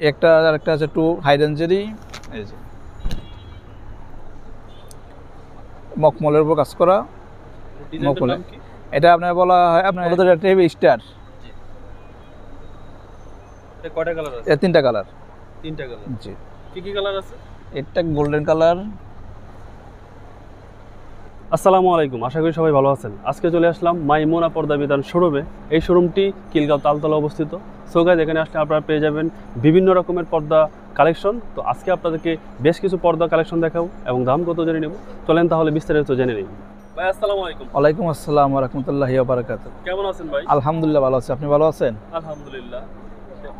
একটা আর একটা আছে টু হাই রেঞ্জেরই এই যে। মকমলের উপর কাজ করা। কি? এটা আপনার বলা হয় আপনার এটা স্টার এটা কয়টা কালার আছে? তিনটা কালার। তিনটা কালার। জি। কি কি কালার আছে? এটা গোল্ডেন কালার আসসালামু আলাইকুম আশা করি সবাই ভালো আছেন। আজকে চলে আসলাম মাইমোনা পর্দা বিধান শোরুমে। এই শোরুমটি কিলগাঁও তালতলা অবস্থিত। সোগাজ এখানে আসলে আপনারা পেয়ে যাবেন বিভিন্ন রকমের পর্দা কালেকশন। তো আজকে আপনাদেরকে বেশ কিছু পর্দা কালেকশন দেখাবো এবং দাম কত জেনে নেব। চলেন তাহলে বিস্তারিত জেনে নিই। ভাই আসসালামু আলাইকুম। ওয়ালাইকুম আসসালাম রহমতুল্লাহি কেমন আছেন ভাই? আলহামদুলিল্লাহ ভালো আছে। আপনি ভালো আছেন? আলহামদুলিল্লাহ।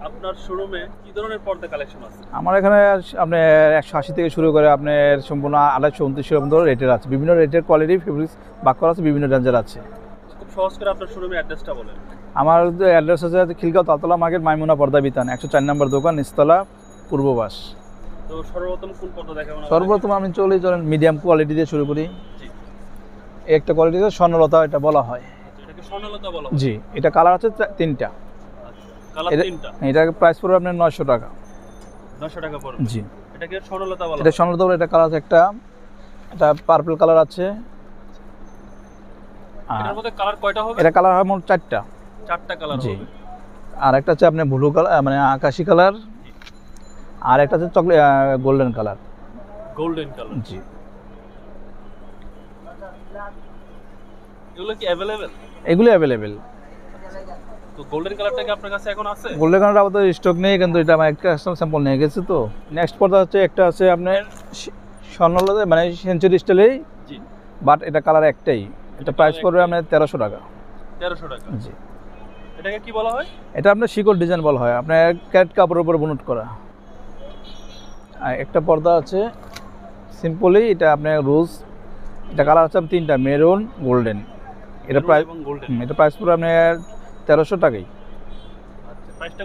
আপনার শোরুমে কি ধরনের পর্দা কালেকশন আছে? আমার এখানে আপনার একশো আশি থেকে শুরু করে আপনার সম্পূর্ণ আড়াইশো উনত্রিশ পর্যন্ত রেটের আছে। বিভিন্ন রেটের কোয়ালিটি ফেব্রিক্স বাক করা আছে বিভিন্ন রেঞ্জের আছে। খুব সহজ করে আপনার শোরুমের অ্যাড্রেসটা বলেন। আমার অ্যাড্রেস হচ্ছে খিলগাঁও তালতলা মার্কেট মাইমুনা পর্দা বিতান একশো চার নম্বর দোকান নিস্তলা পূর্ববাস। তো সর্বপ্রথম কোন পর্দা দেখাবেন সর্বপ্রথম আমি চলে চলেন মিডিয়াম কোয়ালিটি দিয়ে শুরু করি। একটা কোয়ালিটিতে স্বর্ণলতা এটা বলা হয়। আচ্ছা, স্বর্ণলতা বলা জি এটা কালার আছে তিনটা। আচ্ছা এটা- প্রাইস পড়বে আপনার নয়শো টাকা। নশো টাকা পড়বে। জি। এটাকে স্বর্ণলতা বলা এটা স্বর্ণলতা বলে এটা কালার আছে একটা। এটা পার্পল কালার আছে। আর এটার মধ্যে কালার কয়টা হবে? এটা কালার মোট চারটা। চারটা কালার হবে। আর একটা ব্লু কালার মানে আকাশি কালার আর একটা হচ্ছে chocolate golden colour golden colour জি। এগুলো কি অ্যাভেলেবেল এগুলো অ্যাভেলেবেল তো গোল্ডেন কালারটা কি আপনার কাছে এখন আছে? গোল্ডেন কালার আপাতত স্টক নেই কিন্তু এটা আমার একটা স্যাম্পল নিয়ে গেছে তো। নেক্সট পর্দা হচ্ছে একটা আছে আপনার স্বর্ণলতা মানে সেঞ্চুরি স্টাইলেই জি। বাট এটা কালার একটাই। এটা প্রাইস পড়বে আপনার তেরোশো টাকা। তেরোশো টাকা। জি। এটাকে কি বলা হয়? এটা আপনার শিকড় ডিজাইন বলা হয়। আপনার ক্যারেট কাপড়ের উপর বুনট করা। আর একটা পর্দা আছে সিম্পলি এটা আপনার রোজ এটা কালার আছে তিনটা মেরুন গোল্ডেন এটা প্রাইস এটা প্রাইস পুরো আপনার তেরোশো টাকাই। আচ্ছা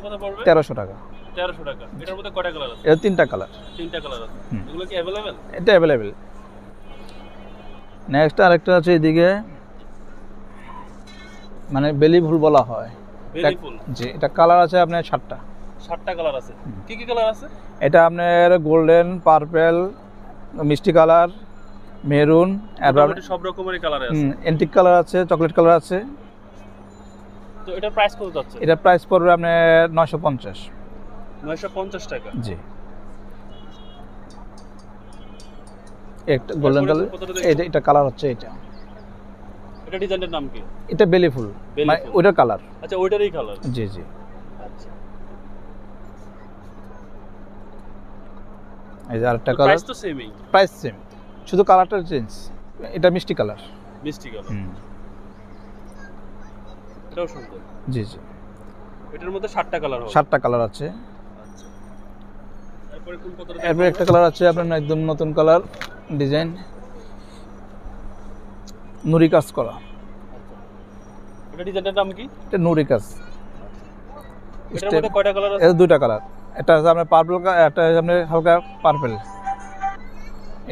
তেরোশো টাকা। তেরোশো টাকা। এটার মধ্যে কয়টা কালার আছে? এটা তিনটা কালার তিনটা কালার আছে। এগুলো কি অ্যাভেলেবেল এটা অ্যাভেলেবেল নেক্সট আরেকটা আছে এদিকে। মানে বেলি ফুল বলা হয়। বেলি ফুল? জি এটা কালার আছে আপনার সাতটা সাতটা কালার আছে। কি কি কালার আছে? এটা আপনার গোল্ডেন পার্পেল মিষ্টি কালার মেরুন সব রকমের কালার আছে। এন্টিক কালার আছে চকলেট কালার আছে। তো এটার প্রাইস কত যাচ্ছে? এটা প্রাইস পড়বে আপনার নয়শো পঞ্চাশ। নয়শো পঞ্চাশ টাকা। জি। একটা গোল্ডেন কালার? এটা এটা কালার হচ্ছে এটা। এটা ডিজাইনের নাম কি? এটা বেলি ফুল মানে ওইটার কালার আচ্ছা ওইটারই কালার জি জি। আচ্ছা। এই যে আরেকটা কালার প্রাইস তো সেমই প্রাইস সেম শুধু কালারটা চেঞ্জ এটা মিষ্টি কালার মিষ্টি কালার এটাও সুন্দর। জি জি। এটার মধ্যে সাতটা কালার হবে। সাতটা কালার আছে। আচ্ছা। এরপরে একটা কালার আছে আপনার একদম নতুন কালার ডিজাইন নুরি কাজ করা এটা ডিজাইনের নাম কি? এটা নুরি কাজ এটার মধ্যে কয়টা কালার আছে? এটা দুইটা কালার একটা আছে আপনার পার্পল একটা আছে আপনার হালকা পার্পল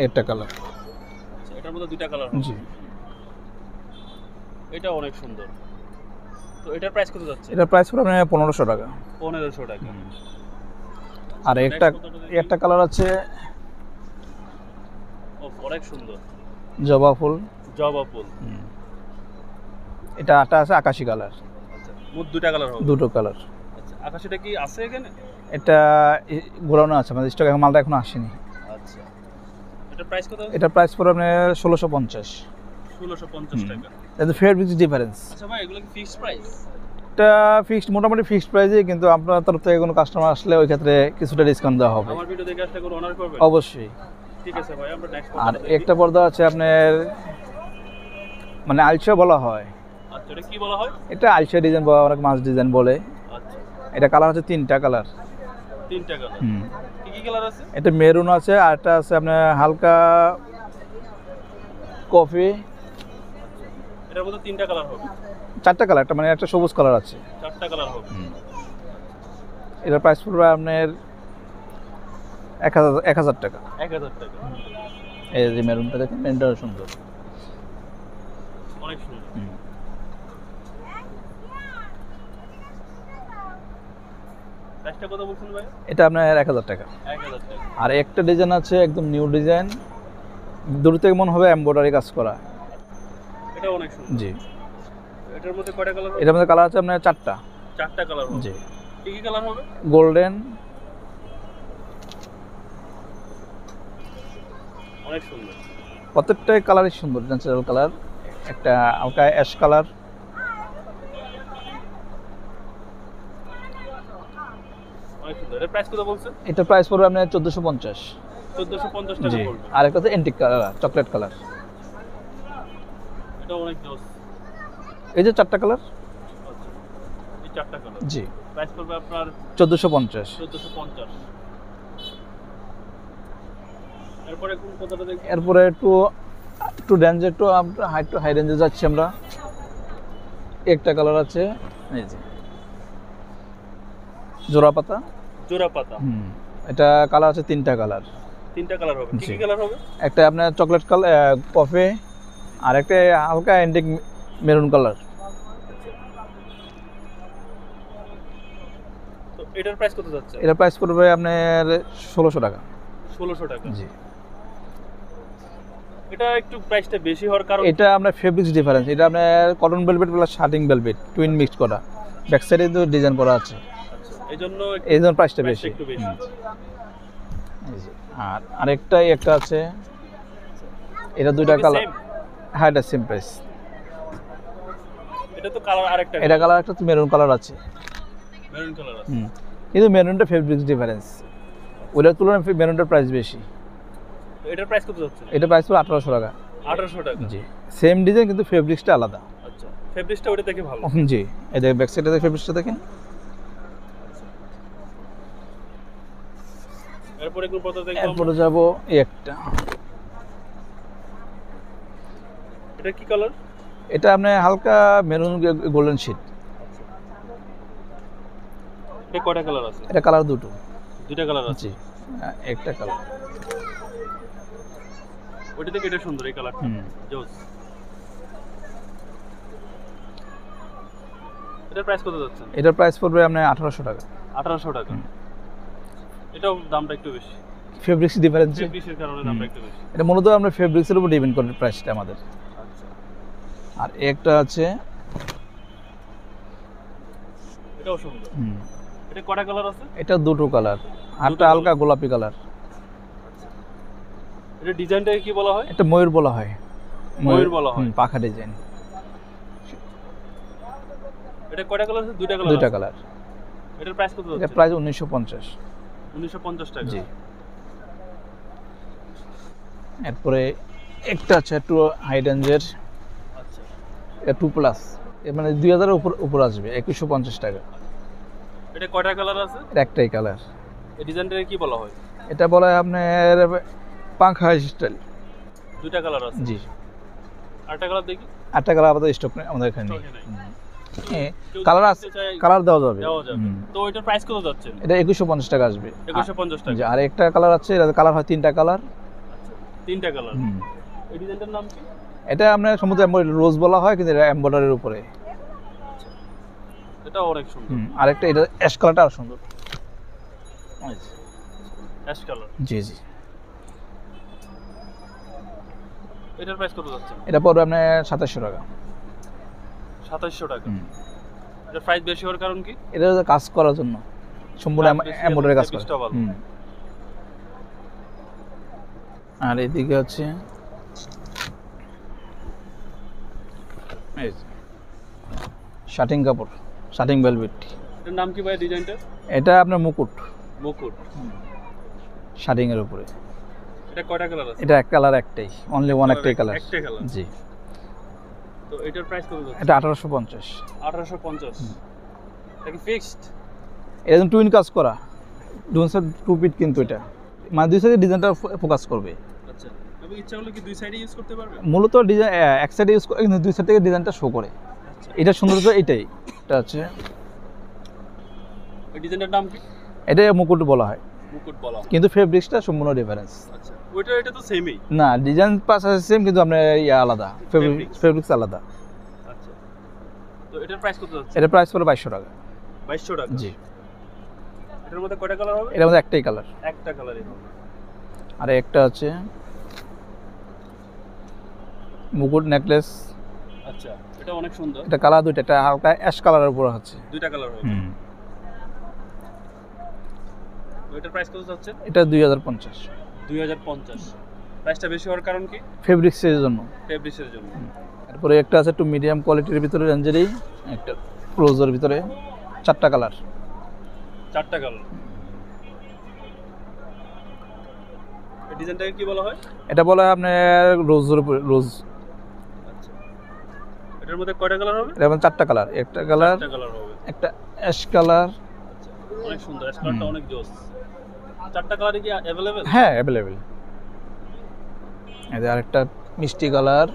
একটা কালার এটার মধ্যে দুইটা কালার জি। এটা অনেক সুন্দর। তো এটার প্রাইস কত যাচ্ছে? এটার প্রাইস পড়বে আপনার পনেরোশো টাকা। পনেরোশো টাকা। আর একটা একটা কালার আছে ও অনেক সুন্দর। জবা ফুল। জবা ফুল। এটা আটা আছে আকাশি কালার আচ্ছা মোট দুইটা কালার হবে। দুটো কালার আচ্ছা আকাশিটা কি আছে এখানে? এটা ঘোরানো আছে আমাদের স্টক এখন মালটা এখন আসেনি। আচ্ছা। এটার প্রাইস কত? এটার প্রাইস পড়বে আপনার ষোলোশো পঞ্চাশ। টাকা। এটা ফেয়ার ডিফারেন্স আচ্ছা ভাই এগুলো কি ফিক্সড প্রাইস এটা ফিক্সড মোটামুটি ফিক্সড প্রাইসে কিন্তু আপনার তরফ থেকে কোনো কাস্টমার আসলে ওই ক্ষেত্রে কিছুটা ডিসকাউন্ট দেওয়া হবে। আমার ভিডিও দেখে আসলে কোনো অনার করবে? অবশ্যই। ঠিক আছে ভাই আমরা নেক্সট আর একটা পর্দা আছে আপনার মানে আলসা বলা হয়। আচ্ছা এটা কি বলা হয়? এটা আলসা ডিজাইন বা অনেক মাছ ডিজাইন বলে। আচ্ছা। এটা কালার হচ্ছে তিনটা কালার তিনটা কালার হুম। কি কি কালার আছে? এটা মেরুন আছে আর একটা আছে আপনার হালকা কফি এটার মধ্যে তিনটা কালার হবে। চারটা কালার একটা মানে একটা সবুজ কালার আছে। চারটা কালার হবে। এটার প্রাইস পড়বে আপনার এক হাজার এক হাজার টাকা। এক হাজার টাকা। এই যে মেরুনটা দেখুন সুন্দর। অনেক সুন্দর। এটা আপনার এক হাজার টাকা। আর একটা ডিজাইন আছে একদম নিউ ডিজাইন দূর থেকে মনে হবে এমব্রয়ডারি কাজ করা। এটা অনেক সুন্দর। জি। এটার মধ্যে কয়টা কালার এটার মধ্যে কালার আছে আপনার চারটা। চারটা কালার হবে। জি। কি কি কালার হবে? গোল্ডেন অনেক সুন্দর। প্রত্যেকটাই কালারই সুন্দর ন্যাচারাল কালার একটা হালকা অ্যাশ কালারের প্রাইস এটার প্রাইস পড়বে আপনার চোদ্দোশো পঞ্চাশ। চোদ্দোশো পঞ্চাশ টাকা আর একটা হচ্ছে এন্টিক কালার চকলেট কালার এটা অনেক জোস। এই যে চারটা কালার? আচ্ছা এই চারটা কালার। জি। প্রাইস পড়বে আপনার চোদ্দোশো পঞ্চাশ। চোদ্দোশো পঞ্চাশ। এরপরে কোন কথাটা দেখবেন এরপরে একটু একটু রেঞ্জে একটু আমরা হাই একটু হাই রেঞ্জে যাচ্ছি আমরা। একটা কালার আছে এই যে। জোড়া পাতা? জোড়া পাতা। হুম এটা কালার আছে তিনটা কালার। তিনটা কালার হবে। কি কি কালার হবে? একটা আপনার চকলেট কালার কফি আর একটা হালকা অ্যান্টিক মেরুন কালার। তো এটার প্রাইস কত যাচ্ছে? এটা প্রাইস পড়বে আপনার ষোলোশো টাকা। ষোলোশো টাকা। জি। এটা একটু প্রাইসটা বেশি হওয়ার কারণ? এটা আপনার ফেব্রিক্স ডিফারেন্স এটা আপনার cotton velvet plus shirting velvet twin mix করা। ব্যাক সাইডে তো ডিজাইন করা আছে। আচ্ছা এই জন্য প্রাইসটা বেশি। একটু বেশি। আর আরেকটা একটা আছে। এটা দুইটা কালার হ্যাঁ এটা সেম প্রাইস। এটা তো কালার আরেকটা এটা কালার একটা মেরুন কালার আছে। মেরুন কালার আছে। হুম। কিন্তু মেরুনটা ফেব্রিক্স ডিফারেন্স ওটার তুলনায় মেরুনটার প্রাইস বেশি। এটার প্রাইস কত যাচ্ছে? এটা প্রাইস পড়ে আঠারোশো টাকা। আঠারোশো টাকা। জি। সেম ডিজাইন কিন্তু ফেব্রিক্সটা আলাদা। আচ্ছা। ফেব্রিক্সটা ওটা দেখে ভালো। জি। এই দেখেন ব্যাক সাইডে ফেব্রিক্সটা দেখেন। এরপরে যাব এই একটা। এটা কি কালার এটা আপনার হালকা মেরুন গোল্ডেন শিট এটা কয়টা কালার আছে? এটা কালার দুটো। দুইটা কালার আছে? একটা কালার ওইটা থেকে এটা সুন্দর এই কালারটা জোস। এটার প্রাইস কত যাচ্ছে? এটার প্রাইস পড়বে আপনার আঠারোশো টাকা। আঠারোশো টাকা। এটাও দামটা একটু বেশি। ফেব্রিক্স ডিফারেন্স ফেব্রিক্সের কারণে দামটা একটু বেশি। এটা মূলত আমরা ফেব্রিক্সের উপর ডিপেন্ড করে প্রাইসটা আমাদের। আর একটা আছে। এটাও সুন্দর। হুম, এটা কটা কালার আছে? এটা দুটো কালার আরটা হালকা গোলাপি কালার এটা ডিজাইনটাকে কি বলা হয়? এটা ময়ূর বলা হয়। ময়ূর বলা হয়। পাখা ডিজাইন এটা কয়টা কালার আছে? দুইটা কালার দুইটা কালার এটার প্রাইস কত এটা প্রাইস উনিশশো পঞ্চাশ। উনিশশো পঞ্চাশ টাকা। জি। এরপরে একটা আছে একটু হাই রেঞ্জের আচ্ছা এটা টু প্লাস মানে দুই হাজারের উপর উপর আসবে একুশশো পঞ্চাশ টাকা। এটা কয়টা কালার আছে? একটাই কালার এই ডিজাইনটাকে কি বলা হয়? এটা বলা হয় আপনার পাখা স্টাইল। দুইটা কালার আছে? জি। আরেকটা কালার দেখি। আটটা কালার আপাতত স্টক নেই আমাদের এখানে। হ্যাঁ, কালার যদি আছে কালার দেওয়া যাবে। তো ওইটার প্রাইস কত যাচ্ছে? এটা একুশশো পঞ্চাশ টাকা আসবে। একুশশো পঞ্চাশ টাকা। জি, আর একটা কালার আছে এটা কালার হয় তিনটা কালার তিনটা কালার এই ডিজাইনটার নাম কি? এটা আপনার সম্ভবত রোজ বলা হয় কিন্তু এটা এম্বয়ডারির উপরে। এটা অনেক সুন্দর। আরেকটা এটা অ্যাশ কালারটা আর সুন্দর। অ্যাশ কালার জি জি। এটার প্রাইস কত যাচ্ছে? এটা পড়বে আপনার সাতাশশো টাকা। সাতাশশো টাকা। হুম। এটার প্রাইস বেশি হওয়ার কারণ কি? এটা কাজ করার জন্য। সম্পূর্ণ এম্বয়ডারি কাজ করে। আর এদিকে হচ্ছে শার্টিং কাপড় শার্টিং ভেলভেট এটার নাম কি ভাই ডিজাইনটা? এটা আপনার মুকুট। মুকুট। শার্টিং এর উপরে। এটা কয়টা কালার আছে? এটা এক কালার একটাই। অনলি ওয়ান একটাই কালার একটাই কালার জি। তো এটার প্রাইস কত যাচ্ছে? এটা আঠারোশো পঞ্চাশ। আঠারোশো পঞ্চাশ। এটা কি ফিক্সড এটা টুইন কাজ করা। সাইড টু পিট কিন্তু এটা। মানে দুই সাইডে ডিজাইনটা ফোকাস করবে। ইচ্ছা করলে কি দুই সাইডে ইউজ করতে পারবে? মূলত ডিজাইন এক সাইডে ইউজ করে কিন্তু দুই সাইড থেকে ডিজাইনটা শো করে। আচ্ছা। এটা সৌন্দর্য এটাই। এটা আছে ডিজাইনটার নাম কি? এটা মুকুট বলা হয়। মুকুট বলা কিন্তু ফেব্রিক্সটা সম্পূর্ণ ডিফারেন্স আচ্ছা। ওইটা এটা তো সেমই না ডিজাইন পাস আছে সেম কিন্তু আপনার ইয়া আলাদা। ফেব্রিক্স আলাদা। আচ্ছা। তো এটার প্রাইস কত যাচ্ছে? প্রাইস পড়ে বাইশশো টাকা। বাইশশো টাকা? জি। এটার মধ্যে কয়টা কালার হবে? এটার মধ্যে একটাই কালার একটা কালারই হবে। আর একটা আছে মুকুট নেকলেস। আচ্ছা এটা অনেক সুন্দর। এটা কালার দুইটা একটা হালকা অ্যাশ কালারের উপর আছে দুইটা কালার হবে হুম। এটার প্রাইস কত যাচ্ছে? এটা দুই হাজার পঞ্চাশ। দুই হাজার পঞ্চাশ। প্রাইসটা বেশি হওয়ার কারণ কি? ফেব্রিক্সের জন্য। ফেব্রিক্সের জন্য। তারপরে একটা আছে একটু মিডিয়াম কোয়ালিটির ভিতরে রেঞ্জেরই একটা রোজের ভিতরে চারটা কালার। চারটা কালার। ডিজাইনটাকে কি বলা হয়? এটা বলা হয় আপনার রোজ আচ্ছা এটার মধ্যে কয়টা কালার হবে? এটা আপনার চারটা কালার একটা কালার কালার হবে। একটা অ্যাশ কালার আচ্ছা অনেক সুন্দর এই কালারটা অনেক জোস। চারটা কালারই কি অ্যাভেলেবেল হ্যাঁ অ্যাভেলেবেল এদের আরেকটা মিষ্টি কালার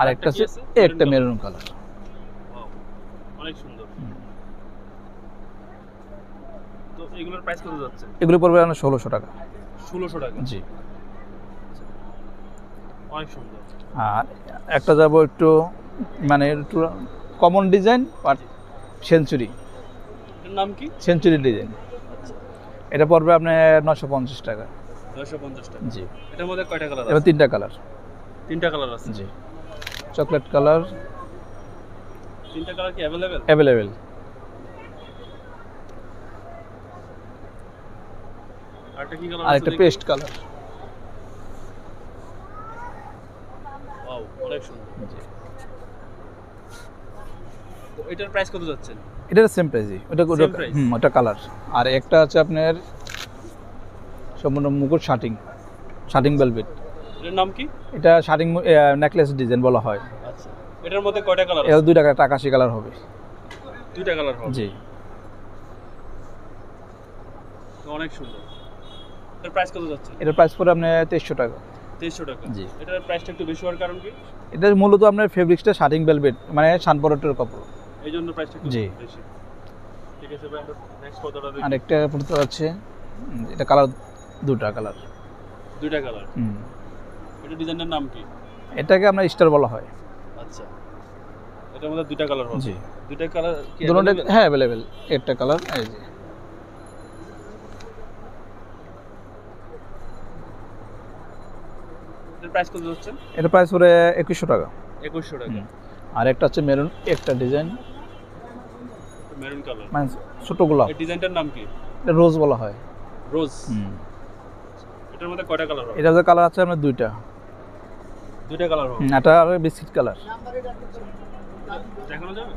আরেকটা আছে? একটা মেরুন কালার অনেক সুন্দর। তো এগুলোর প্রাইস কত যাচ্ছে? এগুলো পড়বে আপনার ষোলোশো টাকা। ষোলোশো টাকা। জি। আর একটা যাব একটু মানে একটু কমন ডিজাইন বাট সেঞ্চুরি নাম কি? সেঞ্চুরি ডিজাইন আচ্ছা। এটা পড়বে আপনার নশো পঞ্চাশ টাকা। নয়শো পঞ্চাশ টাকা। জি। এটার মধ্যে কয়টা কালার এবার তিনটা কালার তিনটা কালার আছে। জি। চকলেট কালার তিনটা কালার কি অ্যাভেলেবেল অ্যাভেলেবেল আরেকটা কি কালার আর একটা পেস্ট কালার অনেক সুন্দর। তো এটার প্রাইস কত যাচ্ছে? এটার সেম প্রাইসই ওটা ওটা Same price? হুম ওটা কালার আর একটা আছে আপনার সম্পূর্ণ মুকুট ভেলভেট এটার নাম কি? এটা নেকলেস ডিজাইন বলা হয়। আচ্ছা। এটার মধ্যে কয়টা কালার এটা হবে। দুইটা কালার হবে? জি। অনেক সুন্দর। এটার প্রাইস কত যাচ্ছে? এটার প্রাইস পড়ে আপনার তেইশশো টাকা। তেইশশো টাকা। জি। এটার প্রাইসটা একটু বেশি হওয়ার কারণ কি? এটা মূলত আপনার ফেব্রিক্সটা শার্টিং ভেলভেট মানে শানপরটের কাপড়। এই জন্য প্রাইসটা একটু জি। বেশি। ঠিক আছে ভাই নেক্সট কতটা দেখি। আর একটা পড়তে আছে এটা কালার দুটা কালার দুইটা কালার হুম। এটা ডিজাইনের নাম কি? এটাকে আমরা স্টার বলা হয়। আচ্ছা। এটার মধ্যে দুইটা কালার হবে। জি। দুইটা কালার কি হ্যাঁ অ্যাভেলেবেল একটা কালার এই যে। এটার প্রাইস কত যাচ্ছে? এটা প্রাইস পড়ে একুশশো টাকা। একুশশো টাকা। আর একটা হচ্ছে মেরুন একটা ডিজাইন। মেরুন কালার মানে ছোটো গোলাপ। এই ডিজাইনটার নাম কি? এটা রোজ বলা হয়। রোজ হুম। এটার মধ্যে কয়টা কালার হবে? এটা যে কালার আছে আপনার দুইটা। দুইটা কালার হবে। এটা আর বিস্কিট কালার দেখানো যাবে?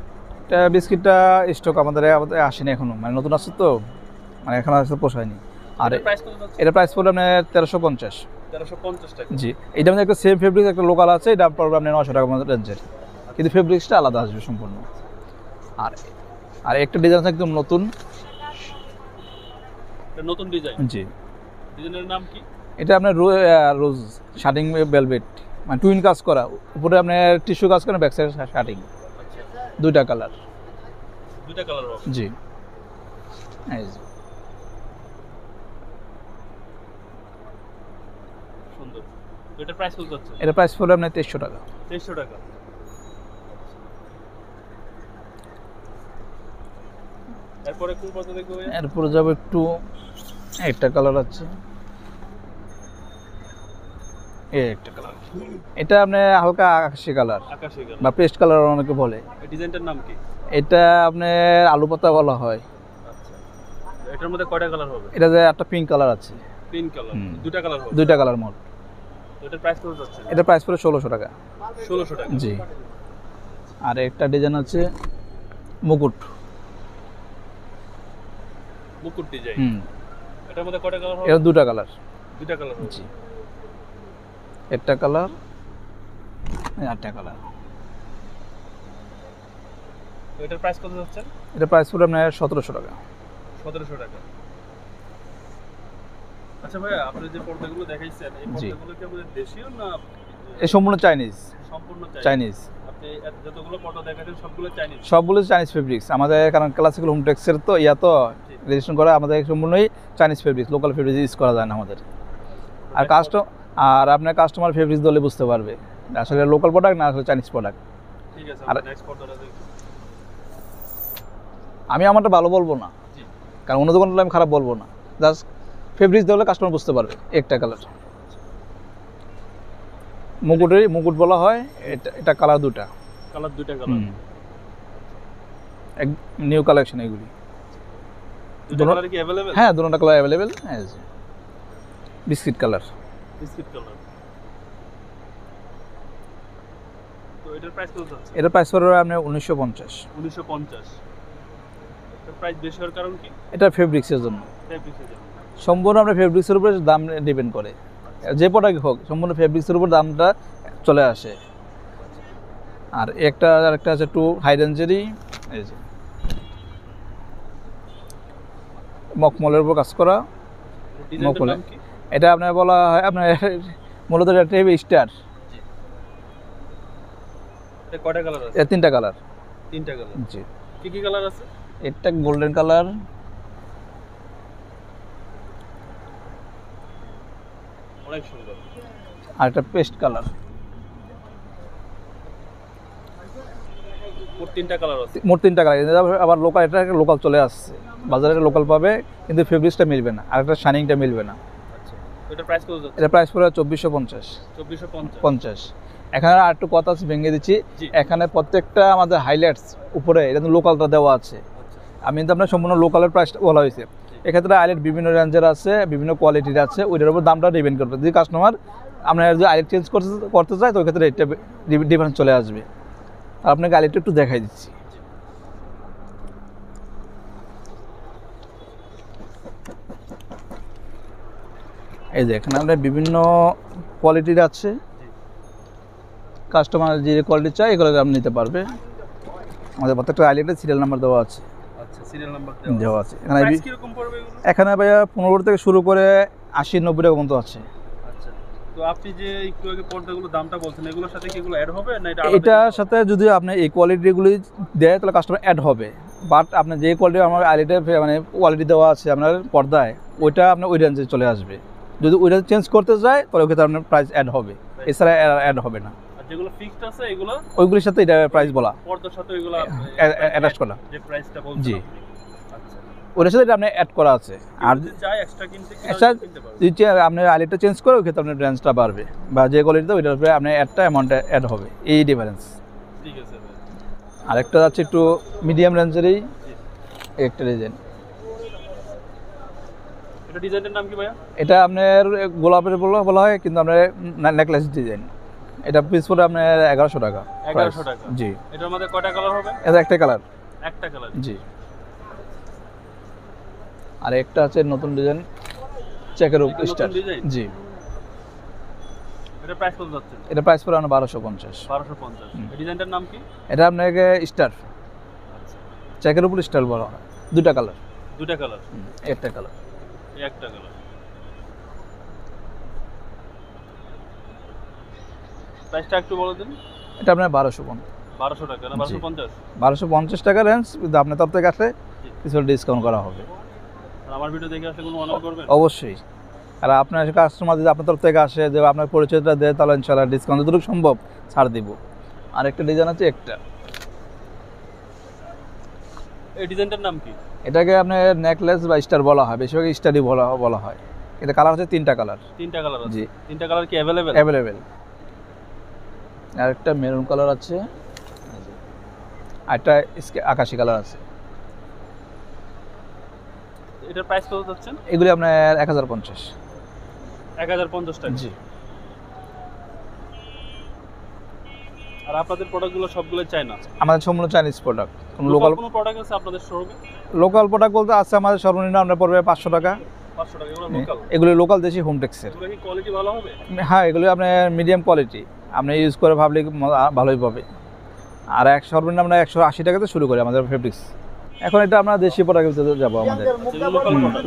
এটা বিস্কিটটা স্টক আমাদের আমাদের আসেনি এখনও। মানে নতুন আছে তো। মানে এখন আসতে পোষায়নি। আর প্রাইস এটা প্রাইস পড়বে আপনার তেরোশো পঞ্চাশ। টাকা। জি এটা মধ্যে একটা সেম ফেব্রিক একটা লোকাল আছে এটা পড়বে আপনার নশো টাকা মতো রেঞ্জের কিন্তু ফেব্রিক্সটা আলাদা আসবে সম্পূর্ণ। আর আর একটা ডিজাইন আছে একদম নতুন। নতুন ডিজাইন জি। ডিজাইনের নাম কি? এটা আপনার রোজ শার্টিং বেলভেট মানে টুইন কাজ করা। উপরে আপনার টিস্যু কাজ করা ব্যাক সাইড শার্টিং দুইটা কালার দুইটা কালার জি। এই যে। সুন্দর তো এটার প্রাইস যাচ্ছে এটা প্রাইস আপনার টাকা। টাকা। এরপরে কোন পর্দা দেখব ভাইয়া? এরপরে যাব একটু একটা কালার আছে। এই একটা কালার এটা আপনার হালকা আকাশি কালার আকাশি কালার বা পেস্ট কালার অনেকে বলে। ডিজাইনটার নাম কি? এটা আপনার আলু পাতা বলা হয়। আচ্ছা। এটার মধ্যে কয়টা কালার হবে? এটা যে একটা পিঙ্ক কালার আছে। Pink colour. দুটা কালার হবে। দুইটা কালার মোট। এটার প্রাইস কত যাচ্ছে? এটা প্রাইস পড়ে ষোলোশো টাকা। ষোলোশো টাকা। জি। আর একটা ডিজাইন আছে মুকুট। মুকুট ডিজাইন হুম। এটার মধ্যে কয়টা কালার এটা দুটা কালার দুটা কালার জি। একটা কালার আটটা কালার এটার প্রাইস কত যাচ্ছে? এটা প্রাইস পড়ে আপনার সতেরোশো টাকা। সতেরোশো টাকা। আচ্ছা ভাইয়া আপনি যে পর্দাগুলো দেখাইছেন এই পর্দাগুলো কি আমাদের দেশীয় না এই সম্পূর্ণ চাইনিজ। সম্পূর্ণ চাইনিজ? সবগুলো চাইনিজ? ফেব্রিক্স আমাদের কারণ ক্লাসিক্যাল তো ইয়া তো রেজিস্ট্রেশন করা আমাদের সম্পূর্ণই Chinese fabrics local fabrics use করা যায় না আমাদের। আর কাস্টম আর আপনার কাস্টমার ফেব্রিক্স দলে বুঝতে পারবে। আসলে লোকাল প্রোডাক্ট না আসলে চাইনিজ প্রোডাক্ট আর- আমি আমারটা ভালো বলব না। কারণ অন্য দোকানগুলো আমি খারাপ বলব না। জাস্ট ফেব্রিক্স দেখলে কাস্টমার বুঝতে পারবে একটা কালার মুকুটের মুকুট বলা হয় এটা এটা কালার দুটা। কালার দুটা কালার এক নিউ কালেকশন এগুলি। হ্যাঁ দুটো কালার অ্যাভেলেবেল হ্যাঁ বিস্কিট কালার বিস্কিট কালার তো এটার প্রাইস কত যাচ্ছে? এটার প্রাইস পড়বে আপনার উনিশশো পঞ্চাশ। উনিশশো পঞ্চাশ। প্রাইস বেশি হওয়ার কারণ কি? এটা ফেব্রিক্সের জন্য। ফেব্রিক্সের জন্য। সম্পূর্ণ আপনার ফেব্রিক্সের উপরে দাম ডিপেন্ড করে। যে প্রোডাক্ট হোক সম্পূর্ণ ফেব্রিক্সের উপর দামটা চলে আসে। আর একটা আর একটা আছে টু হাই রেঞ্জেরই এই যে। মকমলের উপর কাজ করা। কি? এটা আপনার বলা হয় আপনার মূলত একটা স্টার কালার আছে? তিনটা কালার তিনটা কালার জি। কি কি কালার আছে? একটা গোল্ডেন কালার অনেক সুন্দর। আর একটা পেস্ট কালার। মোট তিনটা কালার আছে। মোট তিনটা কালার। আবার লোকাল এটা লোকাল চলে আসছে। বাজারে লোকাল পাবে কিন্তু ফেব্রিক্সটা মিলবে না। আর একটা শাইনিংটা মিলবে না। আচ্ছা এটা প্রাইস পড়ে চব্বিশশো পঞ্চাশ। চব্বিশশো পঞ্চাশ। এখানে আর একটু কথা আছে ভেঙে দিচ্ছি। এখানে প্রত্যেকটা আমাদের হাইলাইটস উপরে এটা লোকালটা দেওয়া আছে। আচ্ছা। আমি কিন্তু আপনার সম্পূর্ণ লোকালের প্রাইসটা বলা হয়েছে। এক্ষেত্রে আইলেট বিভিন্ন রেঞ্জের আছে, বিভিন্ন কোয়ালিটির আছে, ওইটার উপর দামটা ডিপেন্ড করবে। যদি কাস্টমার আপনার যদি আইলেট চেঞ্জ করতে করতে চায়, তো ওই ক্ষেত্রে রেটটা ডিফারেন্স চলে আসবে। আর আপনাকে আইলেটটা একটু দেখাই দিচ্ছি। এই যে এখানে আপনার বিভিন্ন কোয়ালিটির আছে। কাস্টমার যে কোয়ালিটি চাই এগুলো আপনি নিতে পারবে। আমাদের প্রত্যেকটা আইলেটের সিরিয়াল নাম্বার দেওয়া আছে। দেওয়া আছে। এখানে এখানে ভাইয়া পনেরো থেকে শুরু করে আশি নব্বই টাকা পর্যন্ত আছে। আচ্ছা তো আপনি যে একটু আগে পর্দাগুলো দামটা বলছেন এগুলোর সাথে কি এগুলো অ্যাড হবে না এটা এটার সাথে যদি আপনি এই কোয়ালিটিগুলি দেয় তাহলে কাস্টমার অ্যাড হবে। বাট আপনি যে কোয়ালিটি আমার আইলেটের মানে কোয়ালিটি দেওয়া আছে আপনার পর্দায় ওইটা আপনার ওই রেঞ্জে চলে আসবে। যদি ওইটা চেঞ্জ করতে যায় তাহলে ওই ক্ষেত্রে আপনার প্রাইস অ্যাড হবে। এছাড়া অ্যাড হবে না। যেগুলো ফিক্সড আছে এগুলো ওইগুলির সাথে এটা প্রাইস বলা। পর্দার সাথে এগুলো অ্যাটাচ করা। যে প্রাইসটা বলছেন জি। আপনি। আচ্ছা। সাথে এটা আপনি অ্যাড করা আছে। আর চাই এক্সট্রা কিনতে পারবে যদি আপনি আইলেটটা চেঞ্জ করে ওই ক্ষেত্রে আপনার রেঞ্জটা বাড়বে। বা যে কোয়ালিটিতে ওইটার উপরে আপনার একটা অ্যামাউন্টে অ্যাড হবে। এই ডিফারেন্স ঠিক আছে আরেকটা যাচ্ছে একটু মিডিয়াম রেঞ্জেরই একটা ডিজাইন এটা ডিজাইনের নাম কি ভাইয়া? এটা আপনার গোলাপের বলা বলা হয় কিন্তু আপনার নেকলেস ডিজাইন এটা পিস পড়ে আপনার এগারোশো টাকা 1100 টাকা। জি। এটার মধ্যে কয়টা কালার হবে? এটা একটা কালার একটা কালার জি। আর একটা আছে নতুন ডিজাইন চেকের স্টার জি। এটা প্রাইস কত যাচ্ছে? এটা প্রাইস পড়ে আপনার বারোশো পঞ্চাশ। বারোশো পঞ্চাশ। ডিজাইনটার নাম কি? এটা আপনাকে স্টার চেকের উপর স্টার বলা হয়। দুটা কালার দুটা কালার একটা কালার একটা কালার প্রাইসটা একটু বলে দিন। এটা আপনার বারোশো বারোশো টাকা না বারোশো পঞ্চাশ? বারোশো পঞ্চাশ টাকা রেঞ্জ কিন্তু আপনার তরফ থেকে আসলে কিছু ডিসকাউন্ট করা হবে। আমার ভিডিও দেখে আসলে কোনো অনার করবেন? অবশ্যই। আর আপনার কাস্টমার যদি আপনার তরফ থেকে আসে যে আপনার পরিচয়টা দেয় তাহলে ইনশাল্লাহ ডিসকাউন্ট যতটুকু সম্ভব ছাড় দিব। আর একটা ডিজাইন আছে একটা। এই ডিজাইনটার নাম কি? এটাকে আপনার নেকলেস বা স্টার বলা হয়। বেশিরভাগ স্টারই বলা বলা হয়। এটা কালার হচ্ছে তিনটা কালার তিনটা কালার জি। তিনটা কালার কি অ্যাভেলেবেল অ্যাভেলেবেল আর একটা মেরুন কালার আছে। আর একটা স্কে- আকাশি কালার আছে। এটার প্রাইস কত যাচ্ছেন? এগুলি আপনার এক হাজার পঞ্চাশ। এক হাজার পঞ্চাশ টাকা। জি। আর আপনাদের প্রোডাক্টগুলো সবগুলো চাই না আমাদের সম্পূর্ণ চাইনিজ প্রোডাক্ট কোনো লোকাল কোনো প্রোডাক্ট আছে আপনাদের শোরুমে লোকাল প্রোডাক্ট বলতে আছে আমাদের সর্বনিম্ন আপনার পড়বে পাঁচশো টাকা। এগুলো লোকাল দেশি ভালো হবে? হ্যাঁ এগুলি আপনার মিডিয়াম কোয়ালিটি আপনি ইউজ করে ভাবলে ভালোই পাবে। আর এক সর্বনিম্ন আমরা একশো আশি টাকাতে শুরু করি আমাদের ফেব্রিক্স এখন এটা আমরা দেশি প্রোডাক্ট যাব আমাদের।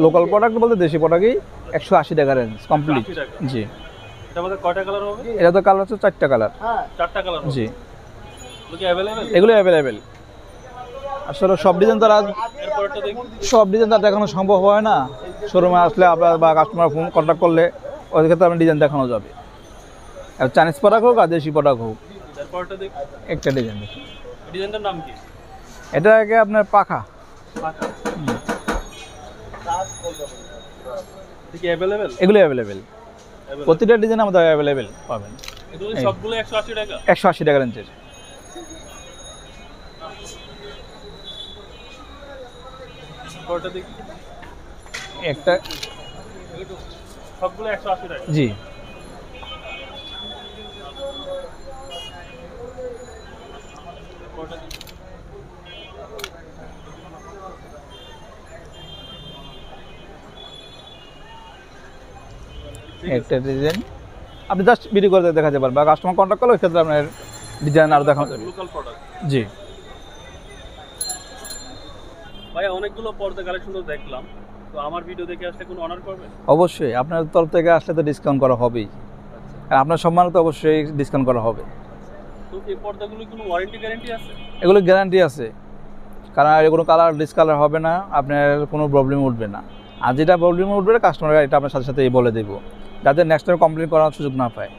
লোকাল প্রোডাক্ট বলতে দেশি প্রোডাক্টই একশো আশি টাকা রেঞ্জ কমপ্লিট জি। এটা তো কালার হচ্ছে চারটা কালার চারটা কালার জি। এগুলো অ্যাভেলেবেল আসলে সব ডিজাইন তারা সব ডিজাইন তার দেখানো সম্ভব হয় না। শোরুমে আসলে আপনার বা কাস্টমার ফোন কন্ট্যাক্ট করলে ওই ক্ষেত্রে আপনার ডিজাইন দেখানো যাবে। আর চাইনিজ প্রোডাক্ট হোক আর দেশি প্রোডাক্ট হোক। একটা ডিজাইন দেখুন ডিজাইনটার নাম কি? এটাকে আপনার পাখা। এগুলো অ্যাভেলেবেল প্রতিটা ডিজাইন আমাদের অ্যাভেলেবেল পাবেন। একশো আশি টাকা? একশো আশি টাকা রেঞ্জের। দেখি। একটা। সবগুলো টাকা। জি। ডিজাইন আপনি জাস্ট ভিডিও করে দেখাতে পারবেন। বা কাস্টমার কন্ট্যাক্ট করলে ওই ক্ষেত্রে আপনার ডিজাইন আরও দেখানো যাবে। জি। অনেকগুলো পর্দা কালেকশন তো দেখলাম। তো আমার ভিডিও দেখে আসলে কোনো অনার করবে? অবশ্যই আপনার তরফ থেকে আসলে তো ডিসকাউন্ট করা হবেই। আর আপনার সম্মানে তো অবশ্যই ডিসকাউন্ট করা হবে। তো এই পর্দাগুলো কোনো ওয়ারেন্টি গ্যারান্টি আছে? এগুলো গ্যারান্টি আছে। কারণ কোনো কালার ডিসকালার হবে না আপনার কোনো প্রবলেম উঠবে না। আর যেটা প্রবলেম উঠবে কাস্টমার এটা আপনার সাথে সাথে বলে দেবো। যাতে নেক্সট টাইম কমপ্লেন করার সুযোগ না পায়।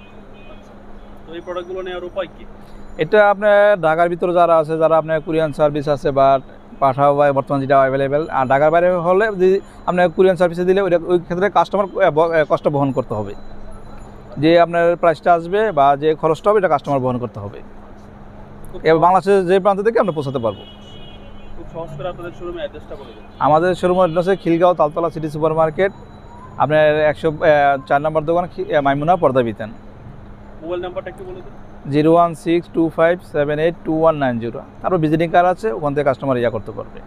তো এই প্রোডাক্টগুলো নেওয়ার উপায় কি? এটা আপনার ঢাকার ভিতরে যারা আছে যারা আপনার কুরিয়ান সার্ভিস আছে বা পাঠাও বা বর্তমান যেটা অ্যাভেলেবেল আর ঢাকার বাইরে হলে যদি আপনার কুরিয়ান সার্ভিসে দিলে ওইটা ওই ক্ষেত্রে কাস্টমার কষ্ট বহন করতে হবে। যে আপনার প্রাইসটা আসবে বা যে খরচটা হবে এটা কাস্টমার বহন করতে হবে। এবার বাংলাদেশের যে প্রান্ত থেকে আমরা পৌঁছাতে পারব। আমাদের শোরুম হচ্ছে Khilgaon Taltola city super market আপনার একশো চার নম্বর দোকান মাইমুনা পর্দা বিতেন। মোবাইল নাম্বারটা একটু বলে দিন। Zero one six two five seven eight two one nine zero. তারপর ভিজিটিং কার্ড আছে ওখান থেকে কাস্টমার ইয়া করতে পারবে।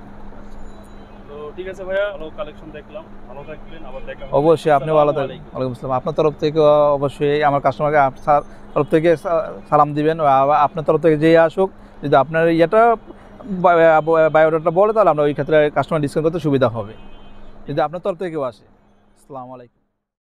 ঠিক আছে ভাইয়া কালেকশন দেখলাম। ভালো থাকবেন আবার দেখা অবশ্যই আপনি ভালো থাকবেন। ওয়ালাইকুম আসসালাম। আপনার তরফ থেকে অবশ্যই আমার কাস্টমারকে তরফ থেকে সালাম দিবেন। আপনার তরফ থেকে যে আসুক যদি আপনার ইয়েটা বায়োডাটা বলে তাহলে আমরা ওই ক্ষেত্রে কাস্টমার ডিসকাউন্ট করতে সুবিধা হবে। যদি আপনার তরফ থেকে কেউ আসে। আসসালামু আলাইকুম।